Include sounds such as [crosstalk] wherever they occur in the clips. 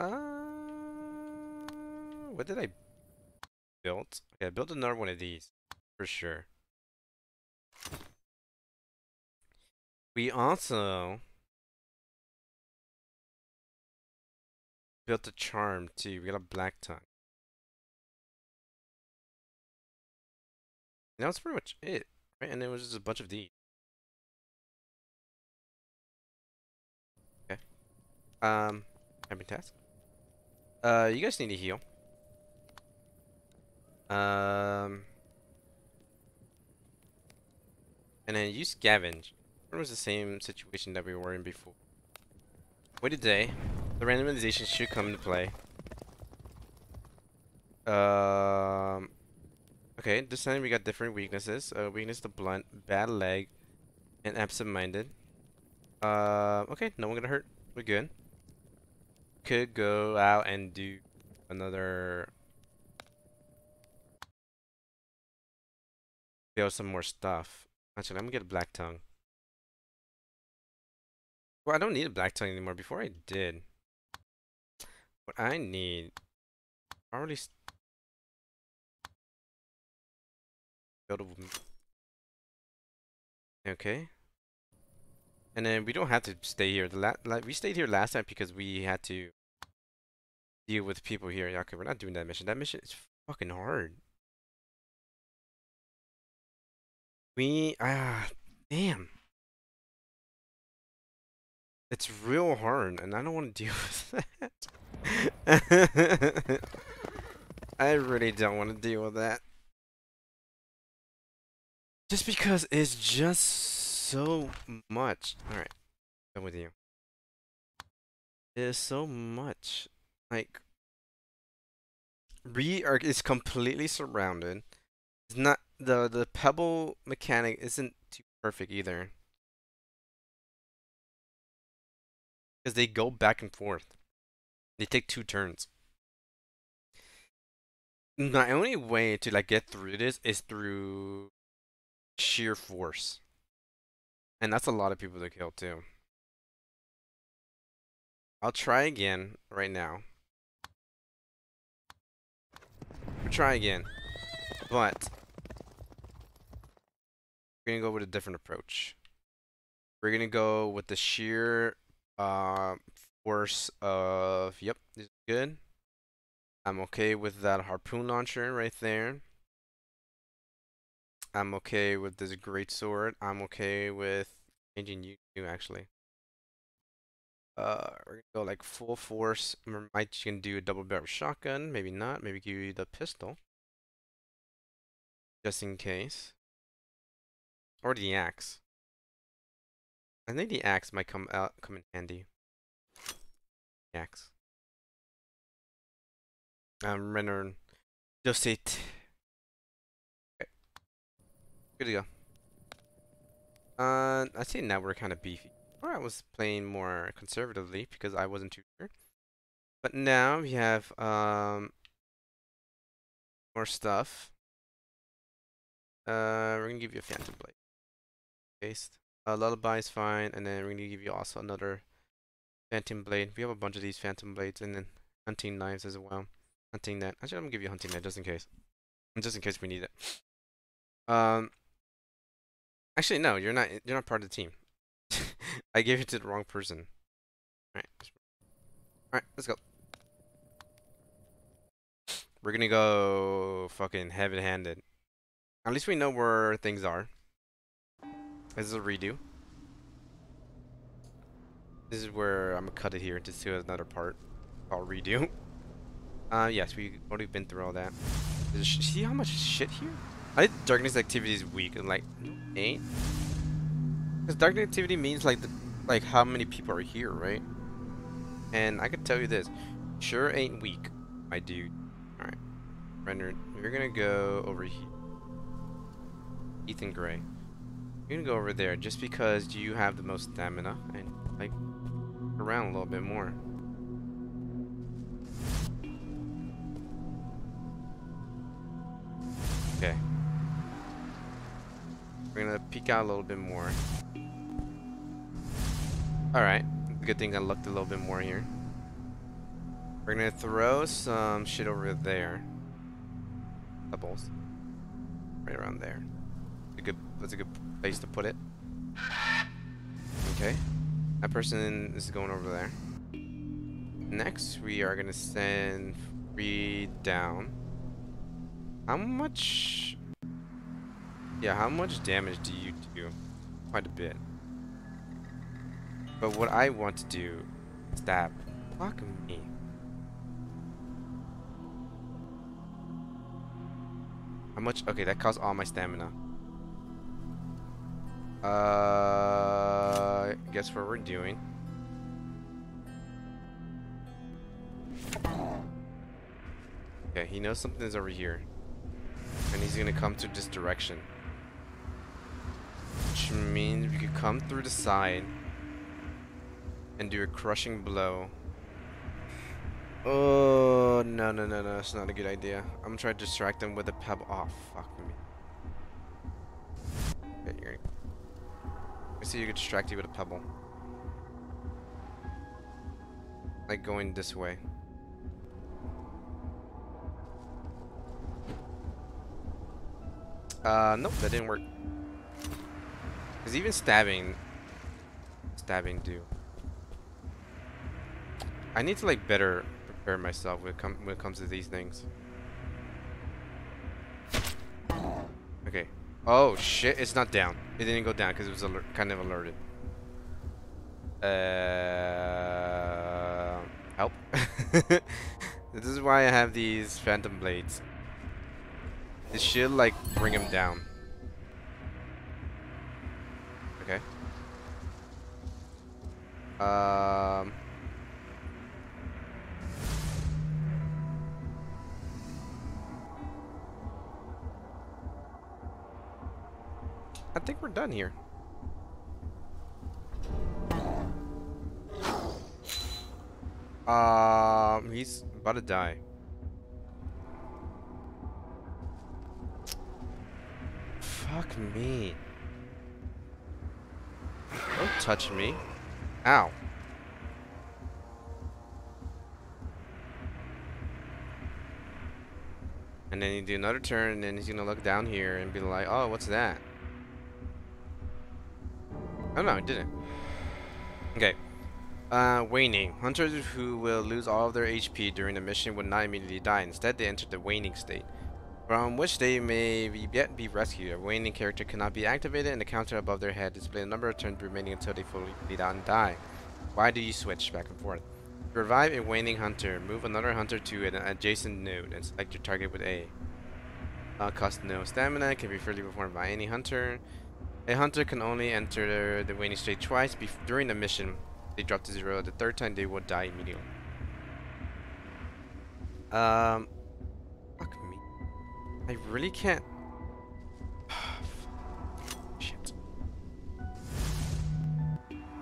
Uh, what did I build? Okay, I built another one of these for sure. We also built a charm too. We got a black tongue. And that was pretty much it, right? And it was just a bunch of these. Okay. Um, having task. Uh, you guys need to heal. Um, and then you scavenge. It was the same situation that we were in before. Wait a day. The randomization should come into play. Um, okay, this time we got different weaknesses. Uh, weakness to blunt, bad leg, and absent-minded. Uh, okay, no one gonna hurt. We're good could go out and do another build some more stuff. Actually, I'm gonna get a black tongue. Well, I don't need a black tongue anymore. Before I did. What I need already build a Okay. And then we don't have to stay here. The la like we stayed here last time because we had to deal with people here. Y'all. Okay, we're not doing that mission. That mission is fucking hard. We ah damn. It's real hard, and I don't want to deal [laughs] with that. [laughs] I really don't want to deal with that. Just because it's just so much. Alright. I'm with you. There's so much. Like we are is completely surrounded. It's not the the pebble mechanic isn't too perfect either. Because they go back and forth. They take two turns. My only way to like get through this is through sheer force. And that's a lot of people to kill too. I'll try again right now. Try again. But we're gonna go with a different approach. We're gonna go with the sheer uh, force of yep, this is good. I'm okay with that harpoon launcher right there. I'm okay with this great sword. I'm okay with changing you actually. Uh, we're gonna go like full force. Might you can do a double barrel shotgun. Maybe not. Maybe give you the pistol, just in case. Or the axe. I think the axe might come out come in handy. The axe. Um, Renner just it. Good to go. Uh, I see now we're kind of beefy. Or I was playing more conservatively because I wasn't too sure. But now we have um more stuff. Uh, we're gonna give you a Phantom Blade. Paste. Uh, Lullaby is fine, and then we're gonna give you also another Phantom Blade. We have a bunch of these Phantom Blades, and then Hunting Knives as well. Hunting Net. Actually, I'm gonna give you a Hunting Net just in case. Just in case we need it. Um, Actually, no, you're not. You're not part of the team. [laughs] I gave it to the wrong person. All right. All right, let's go. We're gonna go fucking heavy-handed. At least we know where things are. This is a redo. This is where I'm gonna cut it here just to another part. I'll redo. [laughs] Uh, yes, we've already been through all that. See how much shit here? I think darkness activity is weak and like ain't. Because darkness activity means like the, like how many people are here, right? And I could tell you this, sure ain't weak, my dude. All right, rendered. You're gonna go over here. Ethan Gray. You're gonna go over there just because you have the most stamina and like around a little bit more. Okay. We're gonna peek out a little bit more. Alright. Good thing I looked a little bit more here. We're gonna throw some shit over there. Pebbles. Right around there. A good that's a good place to put it. Okay. That person is going over there. Next we are gonna send free down. How much Yeah, how much damage do you do? Quite a bit. But what I want to do stab. Fuck me. How much? Okay, that costs all my stamina. Uh, guess what we're doing. Okay, he knows something's over here. And he's gonna come to this direction. Which means we could come through the side and do a crushing blow. Oh, no, no, no, no, that's not a good idea. I'm to try to distract them with a pebble. Oh, fuck me. Okay, Let's see you can distract you with a pebble. Like going this way. Uh, nope, that didn't work. Because even stabbing, stabbing do. I need to like better prepare myself when it, com when it comes to these things. Okay. Oh shit, it's not down. It didn't go down because it was kind of alerted. Uh, help. [laughs] this is why I have these phantom blades. This should like bring him down. Okay. Um. I think we're done here. Um, he's about to die. Fuck me. Don't touch me. Ow. And then you do another turn, and then he's gonna look down here and be like, oh, what's that? Oh no, it didn't. Okay. Uh, waning. Hunters who will lose all of their HP during the mission would not immediately die. Instead, they enter the waning state, from which they may be yet be rescued. A waning character cannot be activated, and the counter above their head displays a number of turns remaining until they fully bleed out and die. Why do you switch back and forth? To revive a waning hunter, move another hunter to an adjacent node and select your target with A. Uh, cost no stamina, can be freely performed by any hunter. A hunter can only enter the waning state twice during the mission. They drop to zero. The third time, they will die immediately. Um, fuck me. I really can't. [sighs] Shit.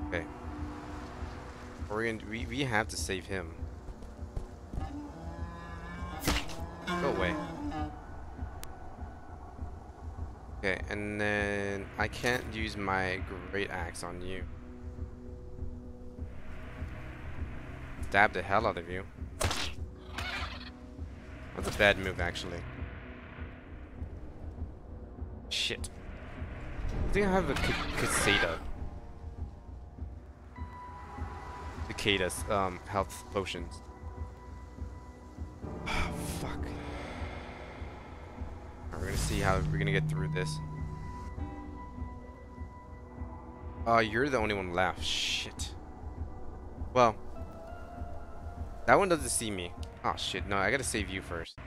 Okay. We're gonna. We we have to save him. Go away. Okay, and then I can't use my great axe on you. Stab the hell out of you. That's a bad move, actually. Shit. I think I have a Casada. Cicadas, um, health potions. [sighs] We're gonna see how we're gonna get through this. Uh, you're the only one left. Shit. Well, that one doesn't see me. Oh shit, no, I gotta save you first.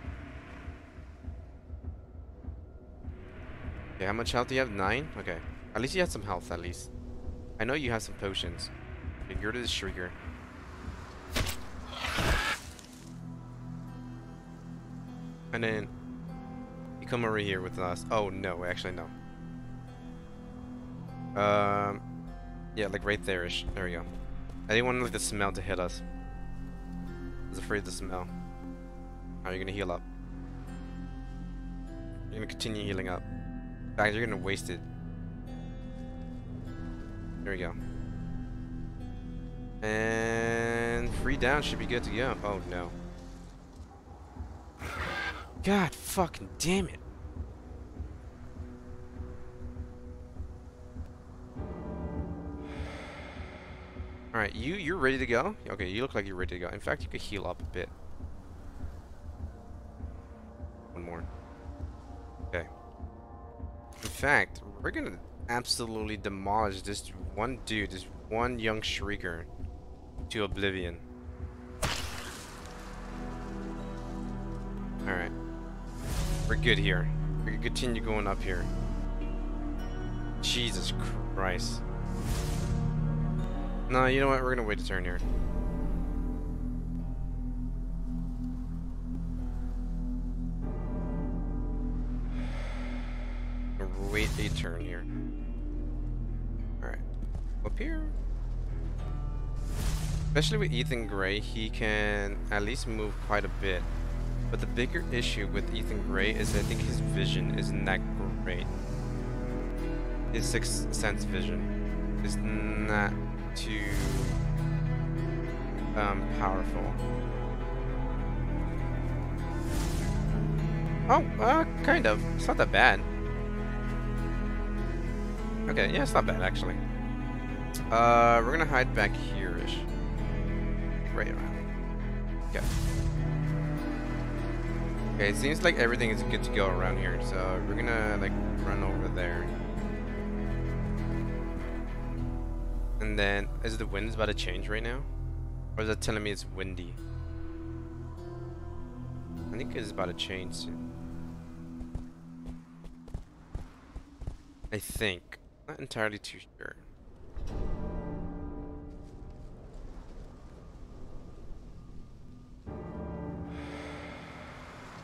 Okay, how much health do you have? Nine? Okay. At least you have some health, at least. I know you have some potions. Okay, you're the Shrieker. And then come over here with us. Oh, no, actually, no. Um, yeah, like right there-ish. There we go. I didn't want like, the smell to hit us. I was afraid of the smell. Are you gonna heal up? You're gonna continue healing up. In fact, you're gonna waste it. There we go. And free down should be good to go. Oh no. God fucking damn it. Alright, you, you're ready to go? Okay, you look like you're ready to go. In fact, you could heal up a bit. One more. Okay. In fact, we're gonna absolutely demolish this one dude, this one young shrieker to oblivion. Alright. We're good here. We can continue going up here. Jesus Christ. No, you know what? We're gonna wait a turn here. [sighs] Wait a turn here. Alright. Up here. Especially with Ethan Gray, he can at least move quite a bit. But the bigger issue with Ethan Gray is I think his vision isn't that great. His sixth sense vision is not too um, powerful. Oh, uh, kind of. It's not that bad. Okay, yeah, it's not bad, actually. Uh, we're gonna hide back here-ish. Right around. Okay. Okay, it seems like everything is good to go around here, so we're gonna, like, run over there. And then, is the wind about to change right now? Or is that telling me it's windy? I think it's about to change soon. I think. Not entirely too sure.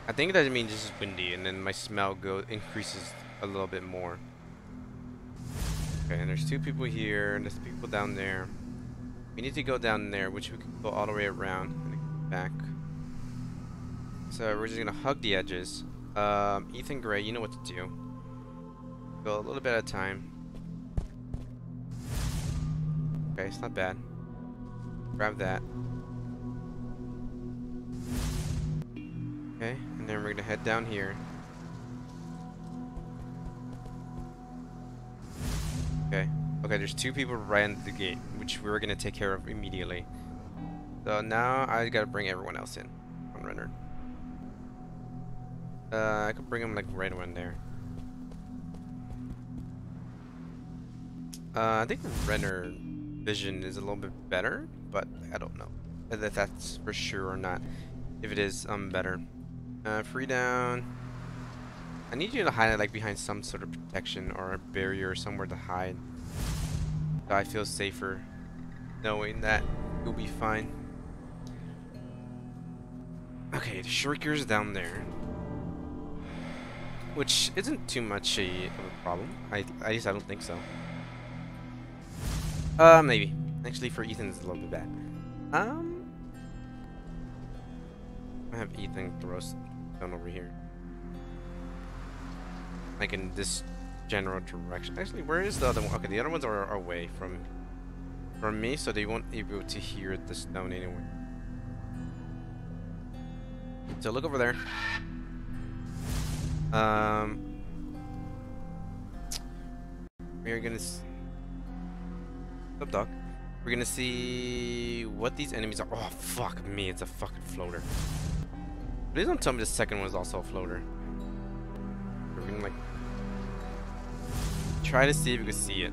I think that means is windy and then my smell go increases a little bit more. Okay, and there's two people here, and there's people down there. We need to go down there, which we can go all the way around and back. So we're just gonna hug the edges. Um, Ethan Gray, you know what to do. Go a little bit at a time. Okay, it's not bad. Grab that. Okay, and then we're gonna head down here. Okay. Okay, there's two people right at the gate, which we are gonna take care of immediately. So now I gotta bring everyone else in on Renner. Uh, I could bring them like right around there. Uh, I think Renner vision is a little bit better, but I don't know if that's for sure or not. If it is, um, better. Uh, free down. I need you to hide like behind some sort of protection or a barrier or somewhere to hide. So I feel safer knowing that you'll be fine. Okay, the Shrieker's down there. Which isn't too much a, of a problem. I, at least I don't think so. Uh, maybe. Actually, for Ethan, it's a little bit bad. Um, I have Ethan throw stone over here like in this general direction. Actually, where is the other one? Okay, the other ones are, away from from me, so they won't be able to hear the stone anyway. So look over there. Um, we're gonna. Up, dog. We're gonna see what these enemies are. Oh, fuck me, it's a fucking floater. Please don't tell me the second one is also a floater. We're gonna like try to see if we can see it.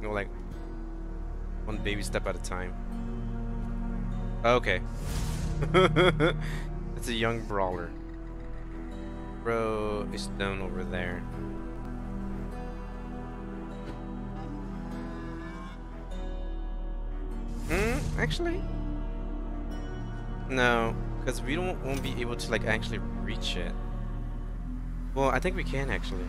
You know, like one baby step at a time. Okay. [laughs] it's a young brawler. Bro is down over there. Hmm, actually? No, because we don't won't be able to like actually reach it. Well, I think we can actually.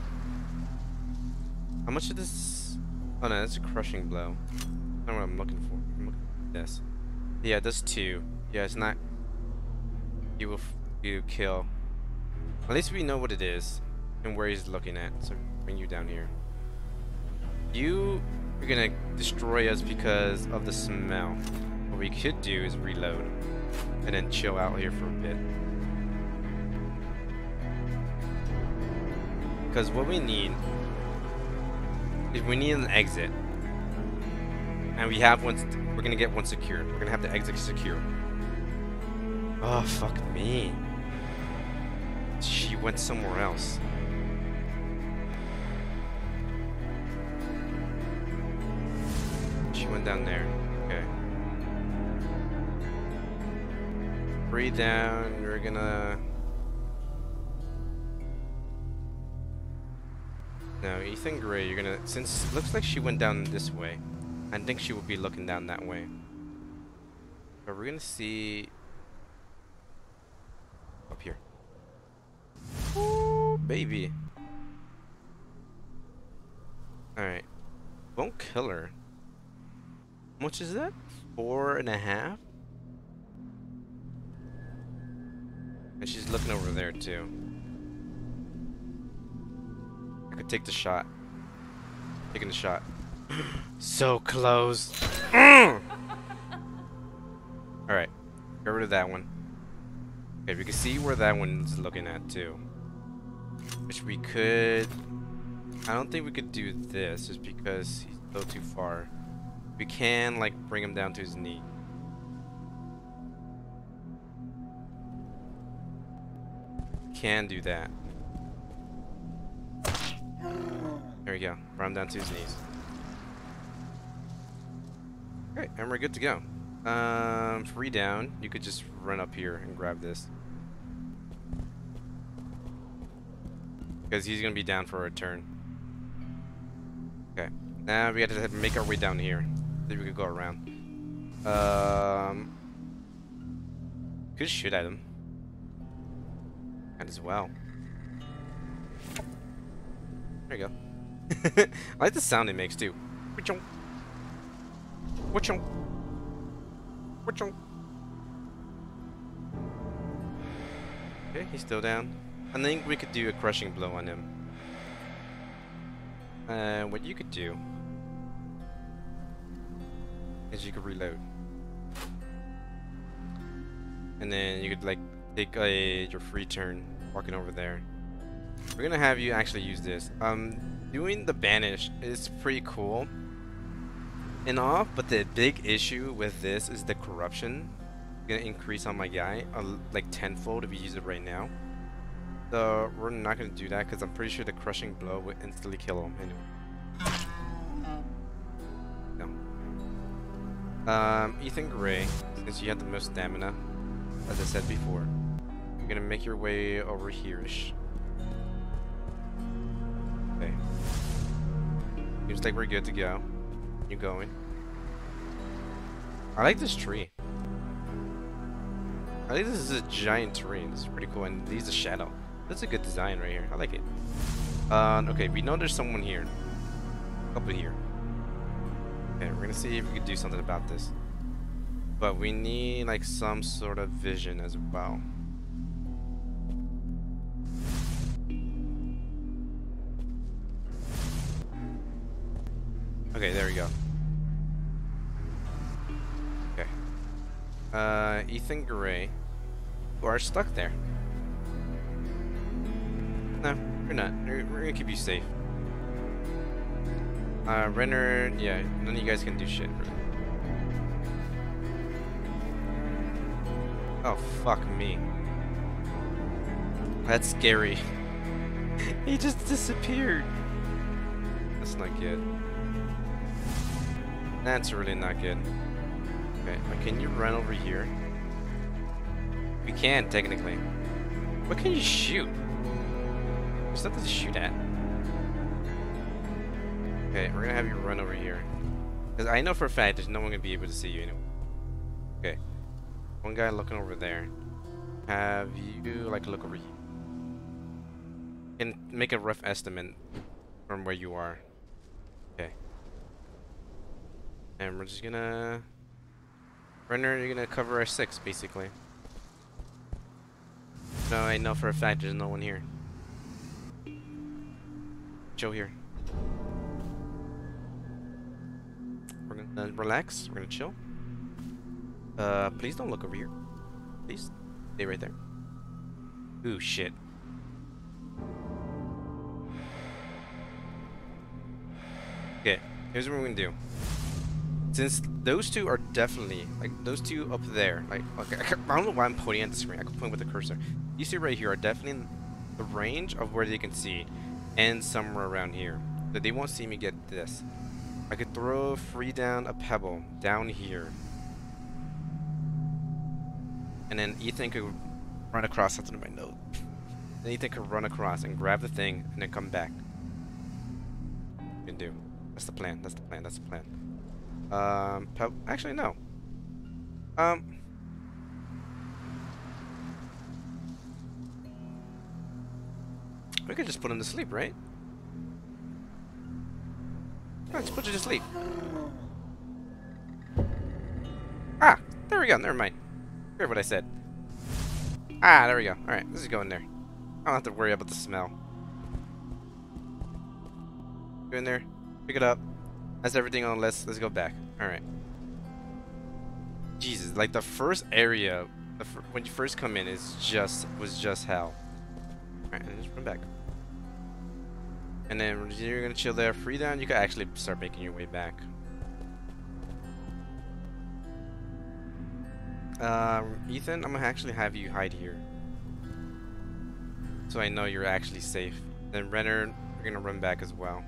How much of this? Oh no, that's a crushing blow. I don't know what I'm looking for. I'm looking for this. Yeah, this two. Yeah, it's not. You will you kill. At least we know what it is and where he's looking at. So bring you down here. You You're gonna destroy us because of the smell. What we could do is reload. And then chill out here for a bit. Because what we need is we need an exit. And we have one, we're gonna get one secured. We're gonna have the exit secure. Oh, fuck me. She went somewhere else. She went down there. Breathe down. We're gonna... No, Ethan Gray, you're gonna... Since looks like she went down this way. I think she will be looking down that way. But we're gonna see... Up here. Ooh, baby. Alright. Won't kill her. How much is that? Four and a half? And she's looking over there too. I could take the shot. Taking the shot. [clears throat] so close. [clears throat] Alright. Get rid of that one. Okay, we can see where that one's looking at too. Which we could... I don't think we could do this just because he's a little too far. We can like bring him down to his knee. Can do that. There we go. Brought him down to his knees. Alright, and we're good to go. Um, free down. You could just run up here and grab this. Because he's going to be down for a turn. Okay. Now we got to make our way down here. If we could go around. Um, could shoot at him. Might as well. There you go. [laughs] I like the sound it makes too. Wachong. Wachong. Wachong. Okay, he's still down. I think we could do a crushing blow on him. Uh, what you could do is you could reload. And then you could like take a your free turn walking over there. We're gonna have you actually use this. Um, doing the banish is pretty cool and off, but the big issue with this is the corruption. gonna increase on my guy uh, like tenfold if you use it right now. So we're not gonna do that because I'm pretty sure the crushing blow would instantly kill him anyway. No. Um, Ethan Gray, since you have the most stamina, as I said before, you're gonna make your way over here-ish. Okay. Seems like we're good to go. You going? I like this tree. I think this is a giant. This is pretty cool, and these a shadow. That's a good design right here. I like it. Uh, okay, we know there's someone here. Up in here. Okay, we're gonna see if we can do something about this. But we need like some sort of vision as well. Okay, there we go. Okay. Uh, Ethan Gray. You are stuck there. No, you're not. We're, we're gonna keep you safe. Uh, Renner, yeah, none of you guys can do shit. Oh, fuck me. That's scary. [laughs] he just disappeared. That's not good. That's really not good. Okay, can you run over here? We can, technically. What can you shoot? There's nothing to shoot at. Okay, we're gonna have you run over here. Because I know for a fact there's no one gonna be able to see you anyway. Okay. One guy looking over there. Have you, like, look over here. And make a rough estimate from where you are. Okay. And we're just gonna... Renner, you're gonna cover our six, basically. No, I know for a fact there's no one here. Joe here. We're gonna relax. We're gonna chill. Uh, please don't look over here. Please. Stay right there. Ooh, shit. [sighs] Okay, here's what we're gonna do. Since those two are definitely, like, those two up there, like, okay, I, don't know why I'm pointing at the screen. I can point with the cursor. These two right here are definitely in the range of where they can see, and somewhere around here. So they won't see me get this. I could throw free down a pebble down here. And then Ethan could run across something in my note. [laughs] Then Ethan could run across and grab the thing and then come back. You can do. That's the plan. That's the plan. That's the plan. Um, actually, no. Um. We could just put him to sleep, right? Let's put you to sleep. Ah, there we go. Never mind. Heard what I said. Ah, there we go. Alright, this is going there. I don't have to worry about the smell. Go in there. Pick it up. That's everything on the list. Let's go back. Alright. Jesus, like the first area, the when you first come in, is just was just hell. Alright, and just run back. And then you're gonna chill there, free down. You can actually start making your way back. Um, Ethan, I'm gonna actually have you hide here, so I know you're actually safe. Then Renner, you're gonna run back as well.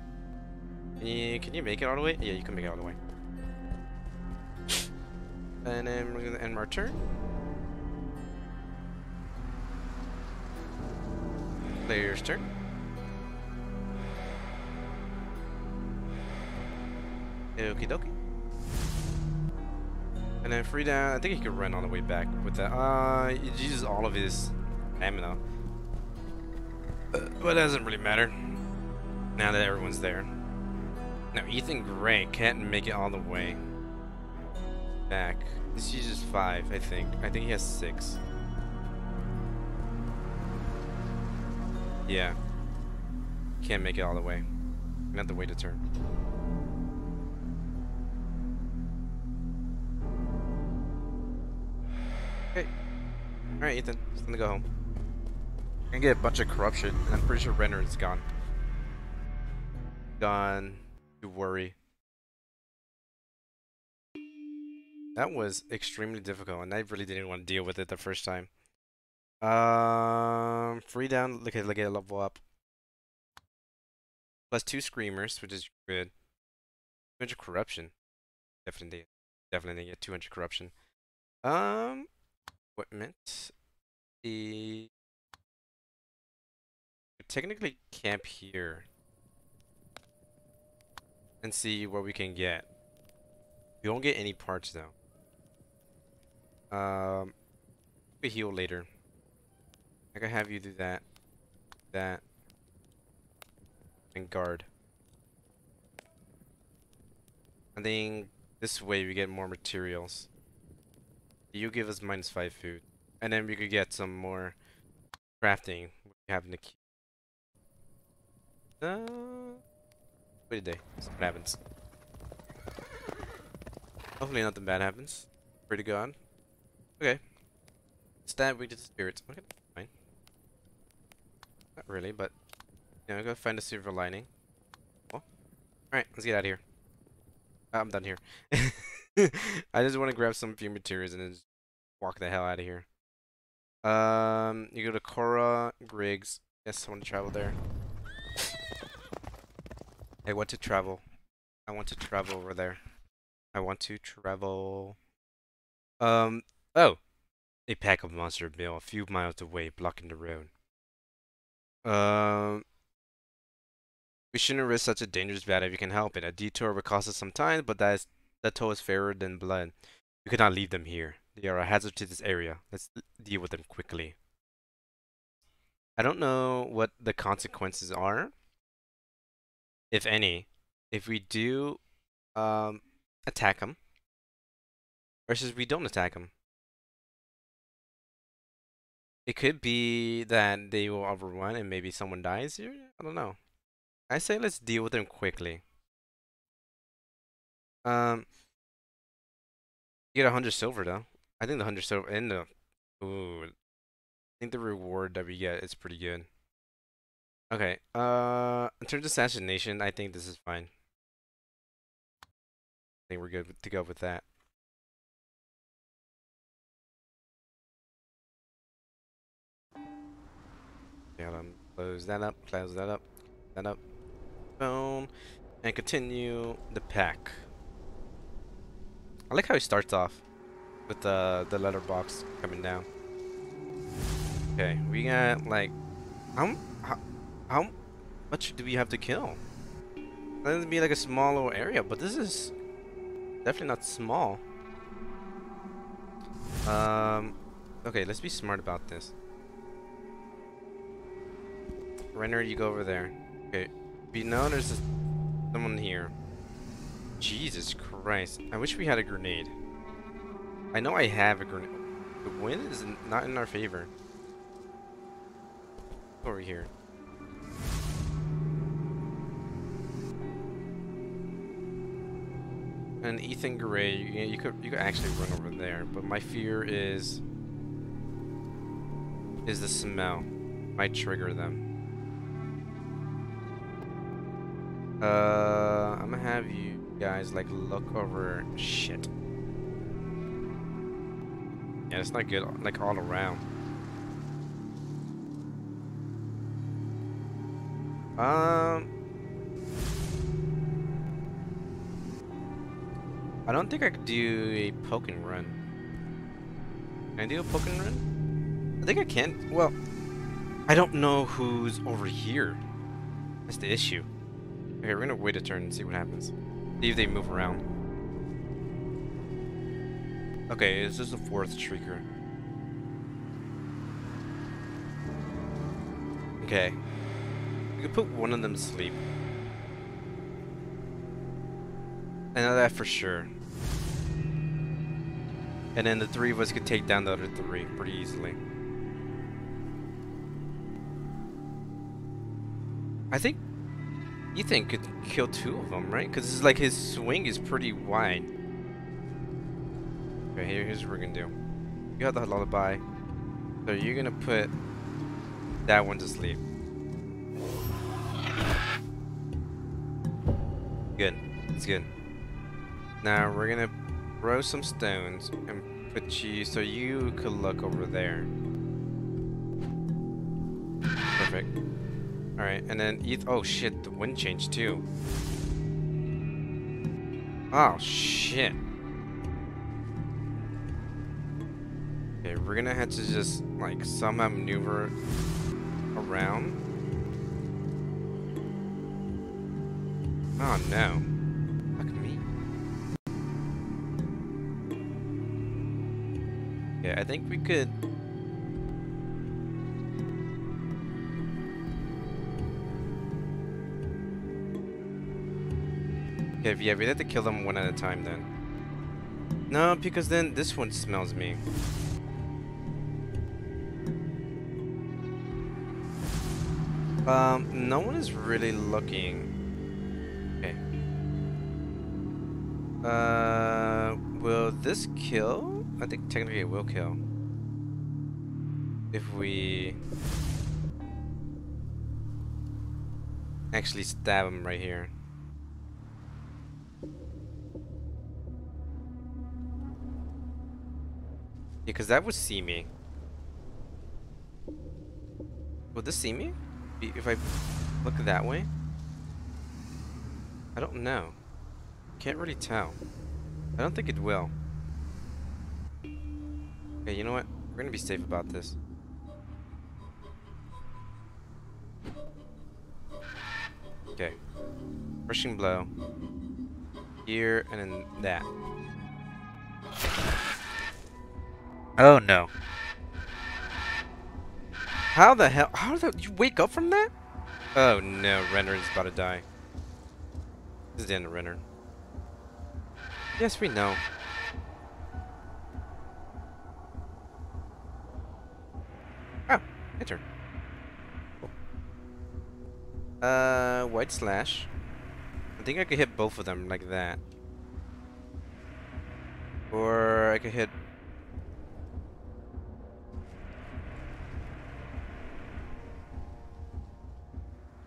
Can you, can you make it all the way? Yeah, you can make it all the way. And then we're gonna end our turn. Player's turn. Okie dokie. And then free down, I think he could run all the way back with that. Uh, he uses all of his ammo. Uh, but it doesn't really matter. Now that everyone's there. Now, Ethan Gray can't make it all the way back. This uses five, I think. I think he has six. Yeah. Can't make it all the way. Not the way to turn. [sighs] Okay. Alright, Ethan. Just gonna go home. I'm gonna get a bunch of corruption, and I'm pretty sure Renner is gone. Gone to worry. That was extremely difficult, and I really didn't want to deal with it the first time. Um, free down, look at look at level up. Plus two screamers, which is good. 200 corruption. Definitely, definitely get 200 corruption. Um, equipment. The technically camp here and see what we can get. We won't get any parts though. Um, we heal later. I can have you do that, that, and guard. I think this way we get more materials. You give us minus five food, and then we could get some more crafting. We have key. Uh, Wait a day. What happens. Hopefully nothing bad happens. Pretty good. Okay. Stab we did the spirits. Okay, fine. Not really, but you know, go find a silver lining. Oh. Alright, let's get out of here. Uh, I'm done here. [laughs] I just want to grab some few materials and then just walk the hell out of here. Um, you go to Cora Griggs. Yes, I want to travel there. I want to travel. I want to travel over there. I want to travel. Um. Oh, a pack of monster mill a few miles away, blocking the road. Um. We shouldn't risk such a dangerous battle if you can help it. A detour would cost us some time, but that is that toll is fairer than blood. You cannot leave them here. They are a hazard to this area. Let's deal with them quickly. I don't know what the consequences are if any, if we do um, attack them versus we don't attack them. It could be that they will overrun and maybe someone dies here. I don't know. I say let's deal with them quickly. Um, get a hundred silver though. I think the hundred silver and the ooh, I think the reward that we get is pretty good. Okay. Uh, in terms of assassination, I think this is fine. I think we're good to go with that. Yeah, um, close that up, close that up, that up. Boom. And continue the pack. I like how he starts off with the the letterbox coming down. Okay, we got like how how, how much do we have to kill? That would be like a small little area, but this is definitely not small. Um, okay, let's be smart about this. Renner, you go over there. Okay, we know there's a, someone here. Jesus Christ. I wish we had a grenade. I know I have a grenade. The wind is not in our favor. Over here. And Ethan Gray, you, you could you could actually run over there, but my fear is is the smell might trigger them. Uh, I'm gonna have you guys like look over shit. Yeah, it's not good like all around. Um I don't think I could do a poke and run. Can I do a poke and run? I think I can. Well, I don't know who's over here. That's the issue. Okay, we're gonna wait a turn and see what happens. See if they move around. Okay, this is the fourth shrieker. Okay. We could put one of them to sleep. I know that for sure. And then the three of us could take down the other three pretty easily. I think Ethan could kill two of them, right? Because it's like his swing is pretty wide. Okay, here, here's what we're gonna do. You got the lullaby. So you're gonna put that one to sleep. Good. It's good. Now we're gonna throw some stones and put you so you could look over there. Perfect. Alright, and then eat. Oh shit, the wind changed too. Oh shit. Okay, we're gonna have to just like somehow maneuver around. Oh no. Fuck me. Yeah, I think we could Okay, yeah, we have to kill them one at a time then. No, because then this one smells me. Um, no one is really looking. Okay. Uh, will this kill? I think technically it will kill. If we actually stab him right here. Yeah, because that would see me. Would this see me? If I look that way? I don't know. Can't really tell. I don't think it will. Okay, you know what? We're gonna be safe about this. Okay. Crushing blow. Here, and then that. Oh no. How the hell? How did you wake up from that? Oh no, Renner is about to die. This is the end of Renner. Yes, we know. Oh, enter. Cool. Uh, white slash. I think I could hit both of them like that. Or I could hit.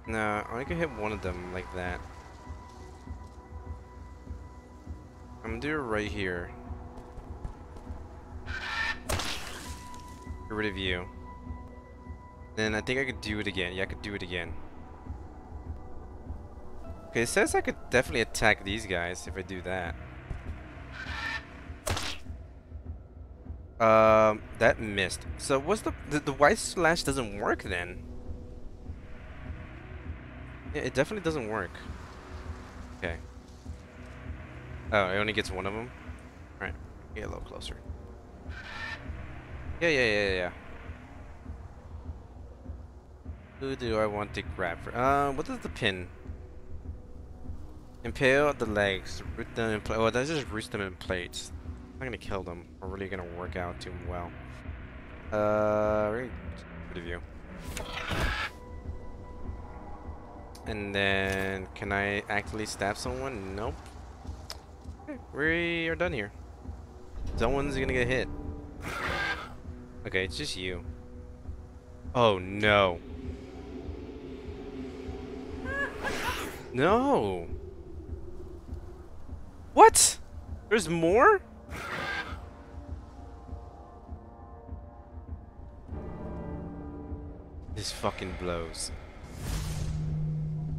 No, I could hit one of them like that. I'm gonna do it right here. Get rid of you. Then I think I could do it again. Yeah, I could do it again. Okay, it says I could definitely attack these guys if I do that. Um, that missed. So what's the, the the white slash doesn't work then? Yeah, it definitely doesn't work. Okay. Oh, it only gets one of them. All right, get a little closer. Yeah, yeah, yeah, yeah. Who do I want to grab for? Uh, what is the pin? Impale the legs, root them in plates. Oh, that's just root them in plates. I'm not gonna kill them. We're really gonna work out too well. Uh, of you. And then, can I actually stab someone? Nope. Okay, we are done here. Someone's gonna get hit. Okay, it's just you. Oh no. No. What? There's more? This fucking blows.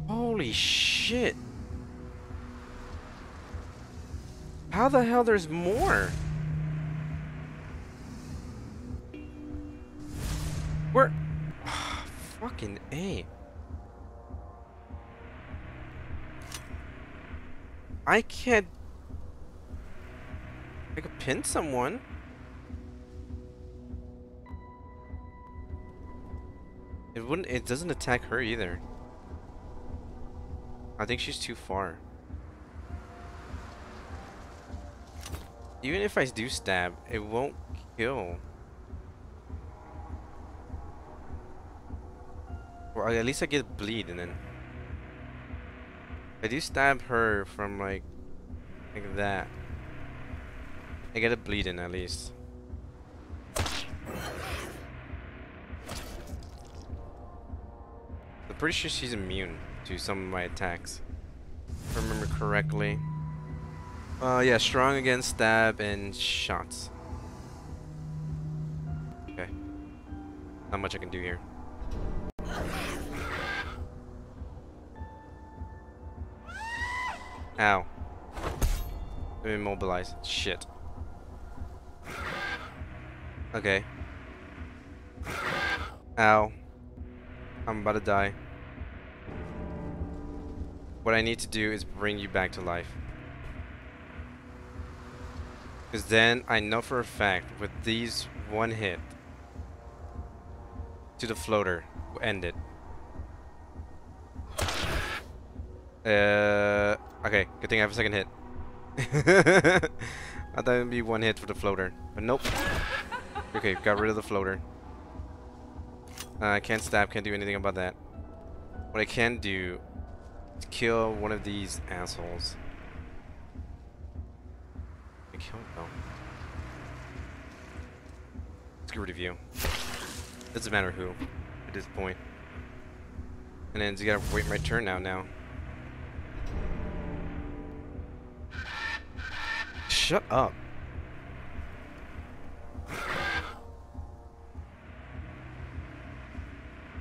Holy shit. How the hell there's more? Where? [sighs] fucking A. I can't... I could pin someone. It wouldn't, it doesn't attack her either. I think she's too far. Even if I do stab, it won't kill. Or at least I get bleed and then... I do stab her from like... Like that. I get a bleeding at least. I'm pretty sure she's immune to some of my attacks. If I remember correctly. Uh, yeah, strong against stab and shots. Okay. Not much I can do here. Ow. I'm immobilized. Shit. Okay. Ow. I'm about to die. What I need to do is bring you back to life. Because then I know for a fact with these one hit to the floater end it. Uh, okay, good thing I have a second hit. [laughs] I thought it would be one hit for the floater, but nope. Okay, got rid of the floater. Uh, I can't stab, can't do anything about that. What I can do is kill one of these assholes. I killed them. Let's get rid of you. Doesn't matter who at this point. And then you gotta wait my turn now now. Shut up.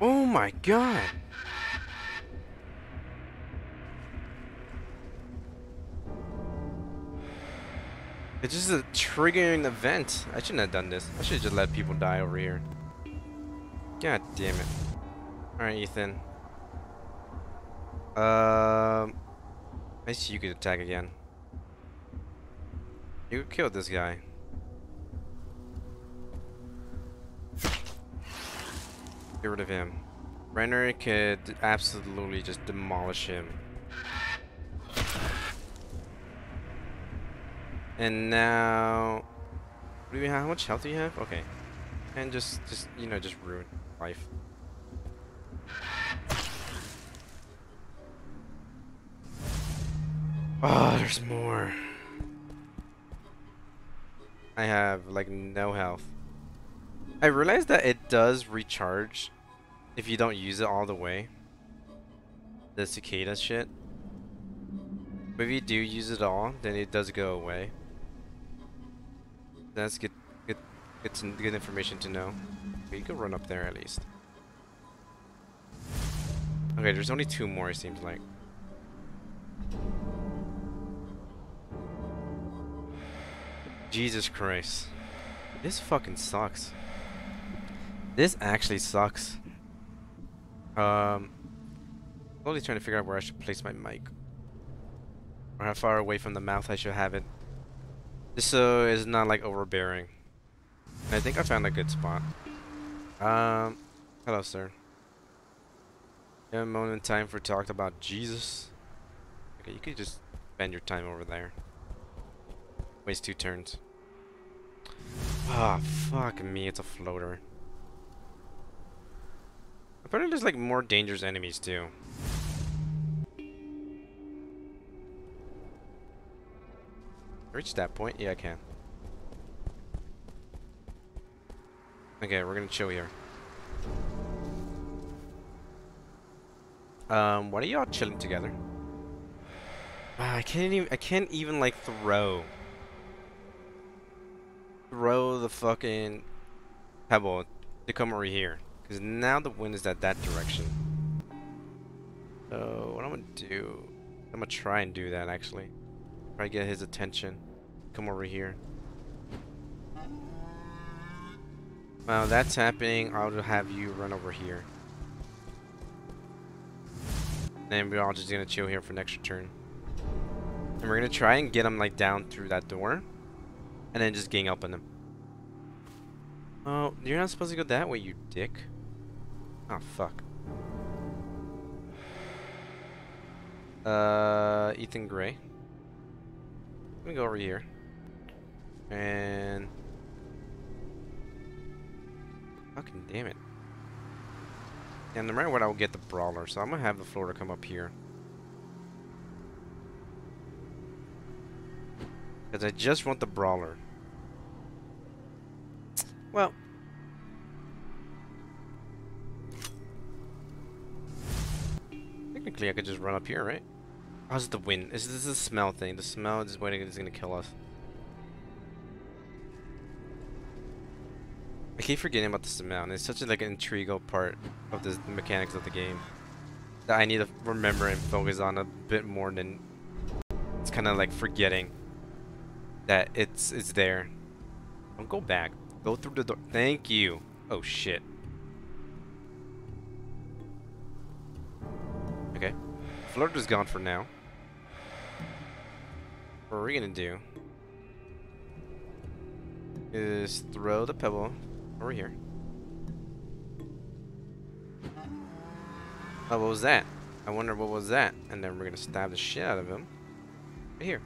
Oh my god. It's just a triggering event. I shouldn't have done this. I should have just let people die over here. God damn it. Alright, Ethan. Um, I see you could attack again. You killed this guy. Get rid of him. Renner could absolutely just demolish him. And now, do we have? How much health do you have? Okay, and just, just you know, just ruin life. Oh, there's more. I have like no health. I realized that it does recharge if you don't use it all the way. The cicada shit. But if you do use it all, then it does go away. That's good, good, good, good information to know. You can run up there at least. Okay, there's only two more, it seems like. [sighs] Jesus Christ. This fucking sucks. This actually sucks. Um, slowly trying to figure out where I should place my mic. Or how far away from the mouth I should have it. So it's not like overbearing. I think I found a good spot. Um, hello sir. A moment in time for talk about Jesus? Okay, you could just spend your time over there. Waste two turns. Ah, oh, fuck me, it's a floater. Apparently there's like more dangerous enemies too. Reach that point? Yeah, I can. Okay, we're gonna chill here. Um, what are y'all chilling together? [sighs] I can't even, I can't even like throw throw the fucking pebble to come over here. Because now the wind is at that direction. So, what I'm to do... I'm to try and do that, actually. Try to get his attention. Come over here. While that's happening, I'll have you run over here. And we're all just to chill here for an extra turn. And we're to try and get him, like, down through that door. And then just gang up on them. Oh, you're not supposed to go that way, you dick. Oh, fuck. [sighs] Uh, Ethan Gray. Let me go over here. And... Fucking damn it. And no matter what, I will get the Brawler, so I'm gonna have the floor to come up here. Because I just want the Brawler. Well. Technically, I could just run up here, right? How's the wind? This, this is a smell thing. The smell is waiting is gonna kill us. I keep forgetting about this and it's such a, like an integral part of the mechanics of the game that I need to remember and focus on a bit more than it's kind of like forgetting that it's it's there. Don't go back. Go through the door. Thank you. Oh shit. Okay. Flirt is gone for now. What are we're gonna do is throw the pebble over here. Oh, what was that? I wonder what was that. And then we're gonna stab the shit out of him. Right here.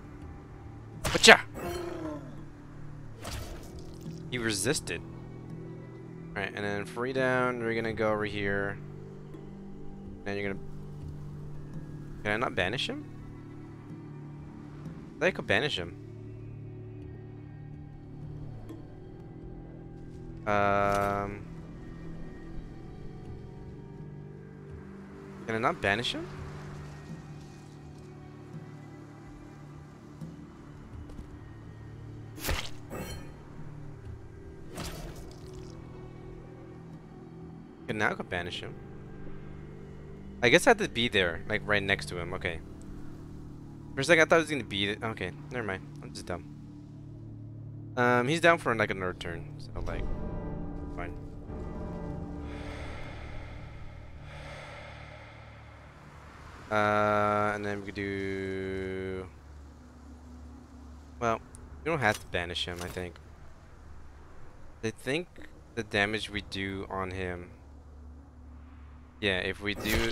Whatcha? He resisted. Alright, and then free down, we're gonna go over here. And you're gonna... Can I not banish him? I, could banish him. Um... Can I not banish him? Can now I can banish him. I guess I had to be there, like right next to him. Okay. For a second, I thought he was gonna beat it. Okay, never mind. I'm just dumb. Um, he's down for like another turn, so like, fine. Uh, and then we could do. Well, we don't have to banish him. I think. I think the damage we do on him yeah, if we do...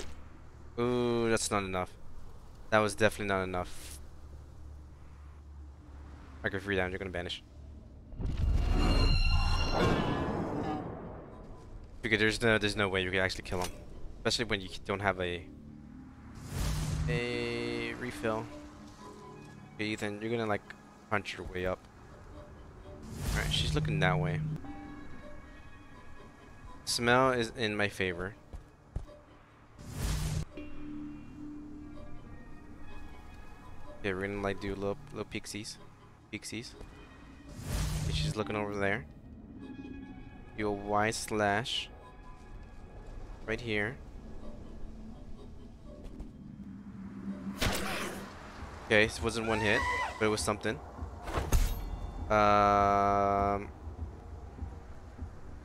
Ooh, that's not enough. That was definitely not enough. I Okay, free damage, you're gonna banish. Because there's no there's no way you can actually kill him. Especially when you don't have a a refill. Okay, Ethan, you're gonna like punch your way up. Alright, she's looking that way. Smell is in my favor. Okay, we're gonna like do little little pixies. Pixies. Okay, she's looking over there. A Y slash. Right here. Okay, this wasn't one hit, but it was something. Um.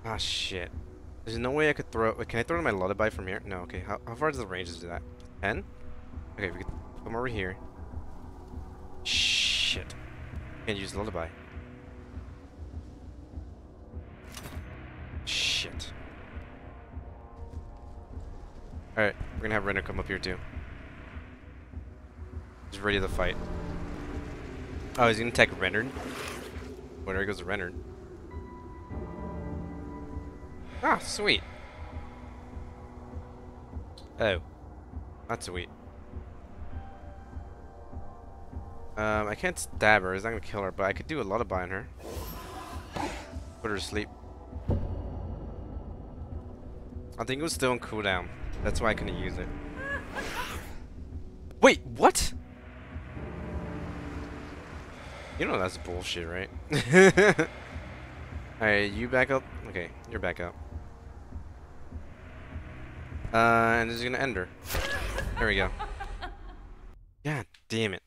Ah, shit. There's no way I could throw. Wait, can I throw my lullaby from here? No. Okay. How, how far does the range do that? Ten. Okay, we can come over here. Shit. Can't use lullaby. Shit. Alright, we're gonna have Renner come up here too. He's ready to fight. Oh, he's gonna attack Renard? Well, there goes to Renard. Ah, sweet. Oh. That's sweet. Um, I can't stab her. It's not gonna kill her, but I could do a lullaby on her. Put her to sleep. I think it was still on cooldown. That's why I couldn't use it. Wait, what? You know that's bullshit, right? [laughs] Alright, you back up? Okay, you're back up. Uh, and this is gonna end her. There we go. God damn it.